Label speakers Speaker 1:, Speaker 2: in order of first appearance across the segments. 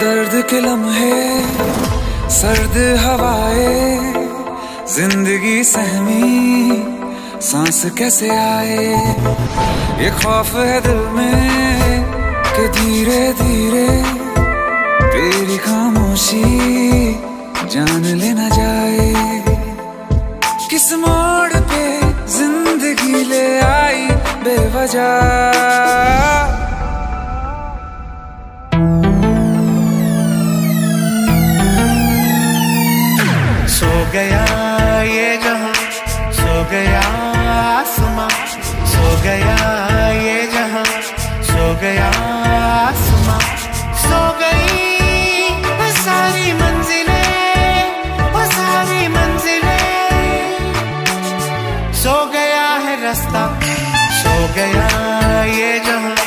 Speaker 1: दर्द के लम्हे, सर्द हवाए, ज़िंदगी सहमी, सांस कैसे आए? ये खौफ है दिल में कि धीरे धीरे तेरी खामोशी जान लेना जाए। किस मोड़ पे ज़िंदगी ले आई बेवजह?
Speaker 2: गया ये जहाँ, सो गया आसमां, सो गया ये जहाँ, सो गया आसमां, सो गई सारी मंजिलें, वो सारी मंजिलें। सो गया है रास्ता, सो गया ये जहाँ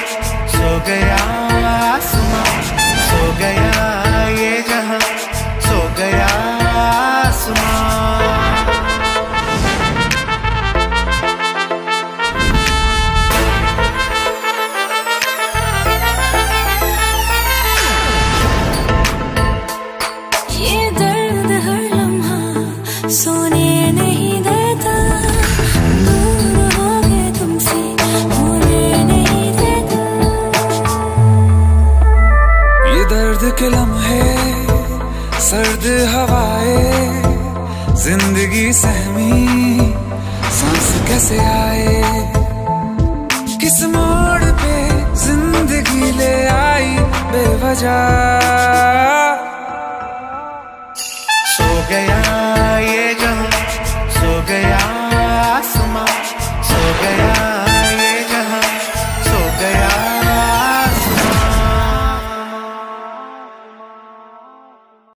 Speaker 1: दर्द के लम्हे, सर्द हवाए, ज़िंदगी सहमी, सांस कैसे आए? किस मोड़ पे ज़िंदगी ले आई बेवजह?